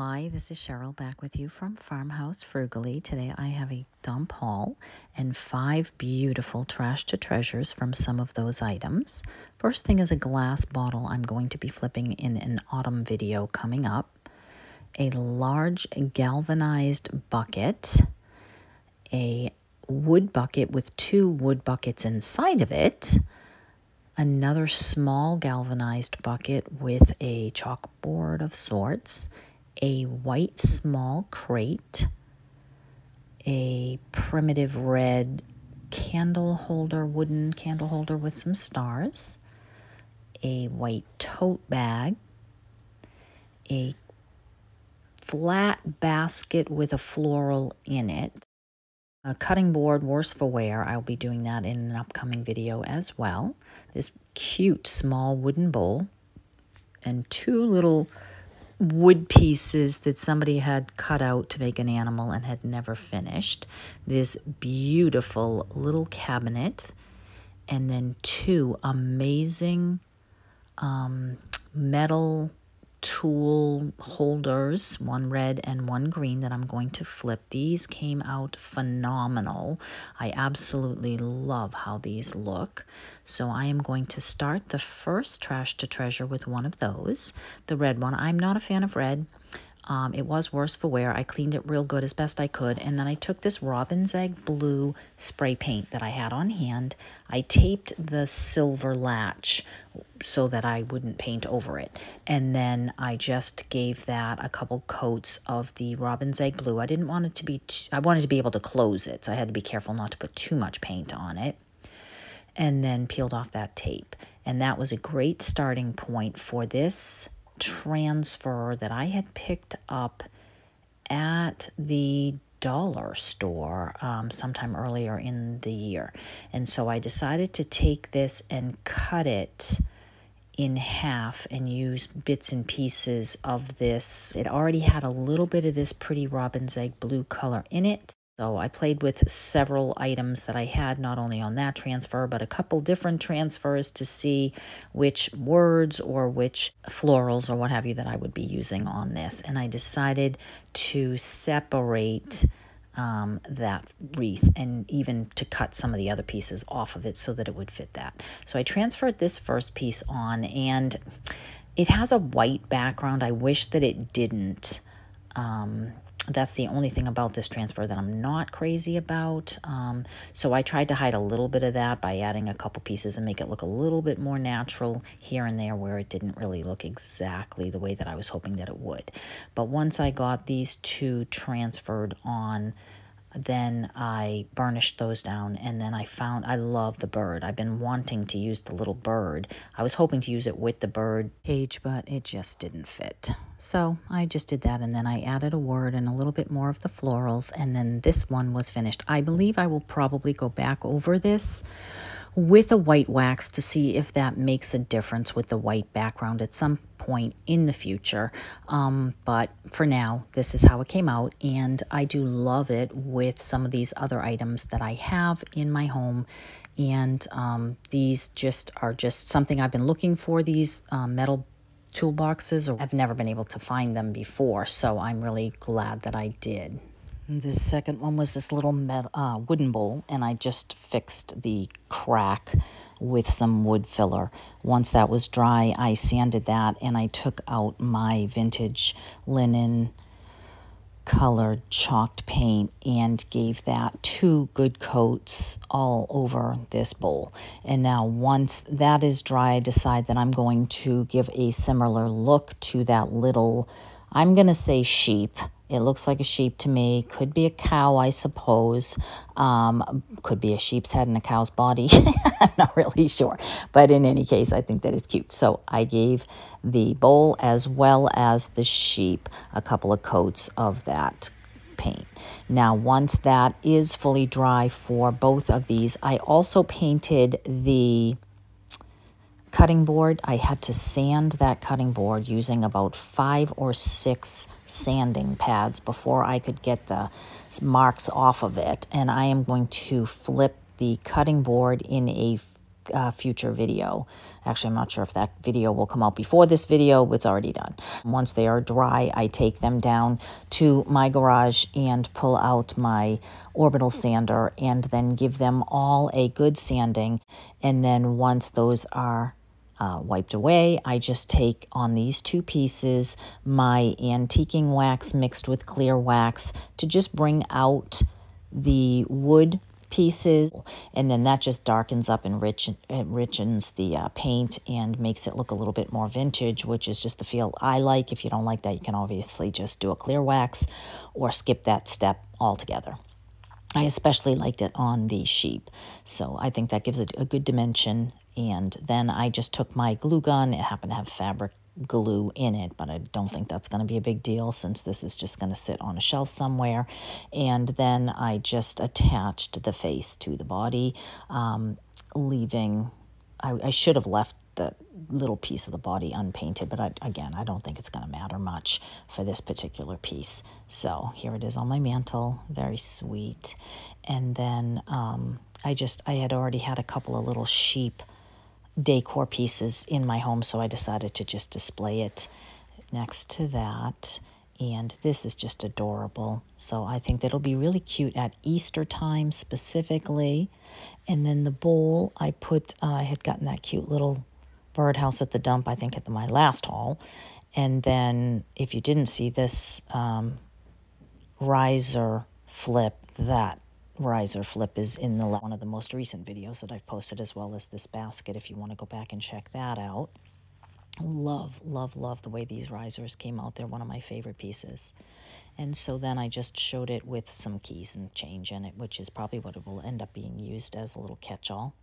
Hi, this is Cheryl back with you from Farmhouse Frugally. Today I have a dump haul and five beautiful trash to treasures from some of those items. First thing is a glass bottle I'm going to be flipping in an autumn video coming up. A large galvanized bucket, a wood bucket with two wood buckets inside of it, another small galvanized bucket with a chalkboard of sorts, a white small crate, a primitive red candle holder, wooden candle holder with some stars, a white tote bag, a flat basket with a floral in it, a cutting board, worse for wear. I'll be doing that in an upcoming video as well. This cute small wooden bowl, and two little wood pieces that somebody had cut out to make an animal and had never finished. This beautiful little cabinet, and then two amazing um, metal tool holders, one red and one green that I'm going to flip. These came out phenomenal. I absolutely love how these look. So I am going to start the first trash to treasure with one of those, the red one. I'm not a fan of red. Um, it was worse for wear. I cleaned it real good as best I could. And then I took this robin's egg blue spray paint that I had on hand. I taped the silver latch so that I wouldn't paint over it. And then I just gave that a couple coats of the robin's egg blue. I didn't want it to be, I wanted to be able to close it. So I had to be careful not to put too much paint on it. And then peeled off that tape. And that was a great starting point for this transfer that I had picked up at the dollar store um, sometime earlier in the year. And so I decided to take this and cut it in half and use bits and pieces of this. It already had a little bit of this pretty robin's egg blue color in it. So I played with several items that I had, not only on that transfer, but a couple different transfers to see which words or which florals or what have you that I would be using on this. And I decided to separate um, that wreath and even to cut some of the other pieces off of it so that it would fit that. So I transferred this first piece on and it has a white background. I wish that it didn't. Um, that's the only thing about this transfer that I'm not crazy about. Um, so I tried to hide a little bit of that by adding a couple pieces and make it look a little bit more natural here and there where it didn't really look exactly the way that I was hoping that it would. But once I got these two transferred on, then I burnished those down and then I found I love the bird. I've been wanting to use the little bird. I was hoping to use it with the bird page, but it just didn't fit. So I just did that and then I added a word and a little bit more of the florals and then this one was finished. I believe I will probably go back over this with a white wax to see if that makes a difference with the white background at some point in the future. Um, but for now, this is how it came out. And I do love it with some of these other items that I have in my home. And um, these just are just something I've been looking for, these uh, metal toolboxes, or I've never been able to find them before. So I'm really glad that I did. The second one was this little metal, uh, wooden bowl, and I just fixed the crack with some wood filler. Once that was dry, I sanded that and I took out my vintage linen colored chalked paint and gave that two good coats all over this bowl. And now once that is dry, I decide that I'm going to give a similar look to that little, I'm going to say sheep it looks like a sheep to me. Could be a cow, I suppose. Um, could be a sheep's head and a cow's body. I'm not really sure. But in any case, I think that it's cute. So I gave the bowl as well as the sheep a couple of coats of that paint. Now, once that is fully dry for both of these, I also painted the cutting board. I had to sand that cutting board using about five or six sanding pads before I could get the marks off of it. And I am going to flip the cutting board in a uh, future video. Actually, I'm not sure if that video will come out before this video. It's already done. Once they are dry, I take them down to my garage and pull out my orbital sander and then give them all a good sanding. And then once those are uh, wiped away. I just take on these two pieces my antiquing wax mixed with clear wax to just bring out the wood pieces. And then that just darkens up and rich, enrichens the uh, paint and makes it look a little bit more vintage which is just the feel I like. If you don't like that you can obviously just do a clear wax or skip that step altogether. I especially liked it on the sheep. So I think that gives it a good dimension and then I just took my glue gun it happened to have fabric glue in it, but I don't think that's going to be a big deal since this is just going to sit on a shelf somewhere. And then I just attached the face to the body, um, leaving, I, I should have left the little piece of the body unpainted, but I, again, I don't think it's going to matter much for this particular piece. So here it is on my mantle, very sweet. And then um, I just, I had already had a couple of little sheep decor pieces in my home, so I decided to just display it next to that. And this is just adorable. So I think that'll be really cute at Easter time specifically. And then the bowl, I put, uh, I had gotten that cute little birdhouse at the dump, I think at the, my last haul. And then if you didn't see this um, riser flip, that riser flip is in the one of the most recent videos that I've posted as well as this basket if you want to go back and check that out. Love, love, love the way these risers came out. They're one of my favorite pieces. And so then I just showed it with some keys and change in it, which is probably what it will end up being used as a little catch-all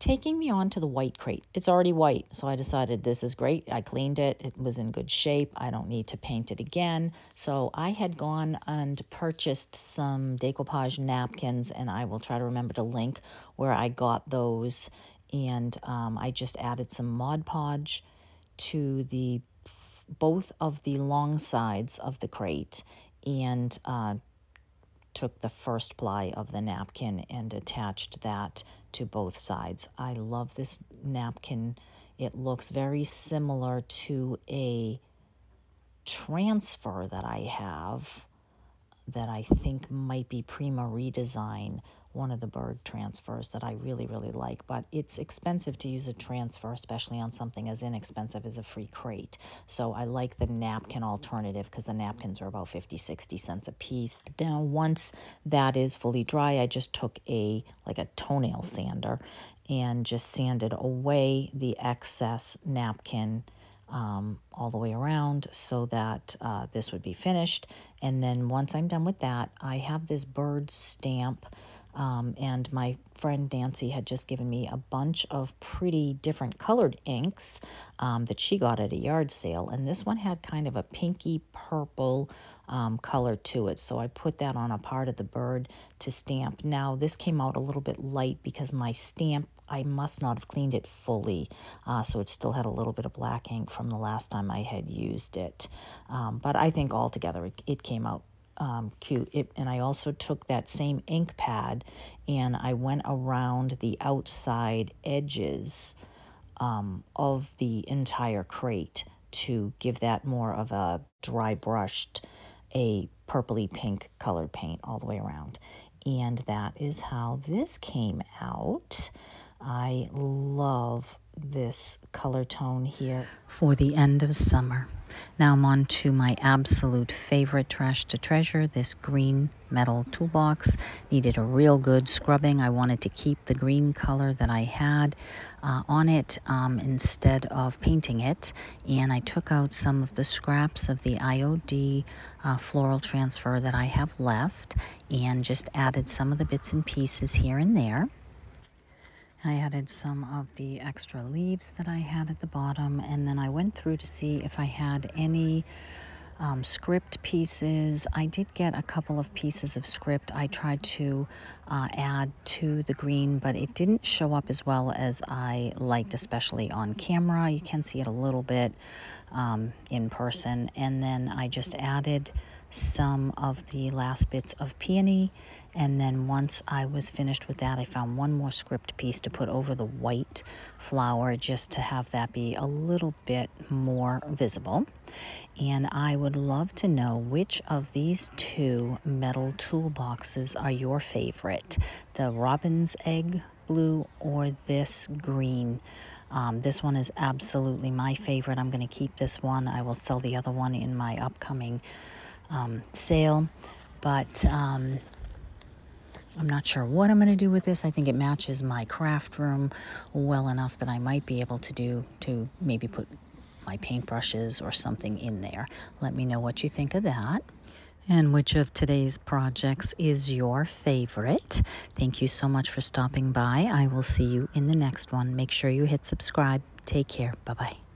taking me on to the white crate. It's already white, so I decided this is great. I cleaned it. It was in good shape. I don't need to paint it again. So I had gone and purchased some decoupage napkins, and I will try to remember to link where I got those. And um, I just added some Mod Podge to the both of the long sides of the crate and uh, took the first ply of the napkin and attached that to both sides. I love this napkin. It looks very similar to a transfer that I have that I think might be Prima Redesign one of the bird transfers that I really, really like. But it's expensive to use a transfer, especially on something as inexpensive as a free crate. So I like the napkin alternative because the napkins are about 50, 60 cents a piece. Now, once that is fully dry, I just took a like a toenail sander and just sanded away the excess napkin um, all the way around so that uh, this would be finished. And then once I'm done with that, I have this bird stamp um, and my friend Nancy had just given me a bunch of pretty different colored inks um, that she got at a yard sale. And this one had kind of a pinky purple um, color to it. So I put that on a part of the bird to stamp. Now, this came out a little bit light because my stamp I must not have cleaned it fully, uh, so it still had a little bit of black ink from the last time I had used it. Um, but I think altogether it, it came out um, cute. It, and I also took that same ink pad and I went around the outside edges um, of the entire crate to give that more of a dry brushed, a purpley pink colored paint all the way around. And that is how this came out. I love this color tone here. For the end of summer. Now I'm on to my absolute favorite trash to treasure, this green metal toolbox. Needed a real good scrubbing. I wanted to keep the green color that I had uh, on it um, instead of painting it. And I took out some of the scraps of the IOD uh, floral transfer that I have left and just added some of the bits and pieces here and there. I added some of the extra leaves that I had at the bottom, and then I went through to see if I had any um, script pieces. I did get a couple of pieces of script I tried to uh, add to the green, but it didn't show up as well as I liked, especially on camera. You can see it a little bit um, in person. And then I just added some of the last bits of peony. And then once I was finished with that, I found one more script piece to put over the white flower just to have that be a little bit more visible. And I would love to know which of these two metal toolboxes are your favorite. The robin's egg blue or this green. Um, this one is absolutely my favorite. I'm going to keep this one. I will sell the other one in my upcoming um, sale, but um, I'm not sure what I'm going to do with this. I think it matches my craft room well enough that I might be able to do to maybe put my paintbrushes or something in there. Let me know what you think of that. And which of today's projects is your favorite? Thank you so much for stopping by. I will see you in the next one. Make sure you hit subscribe. Take care. Bye bye.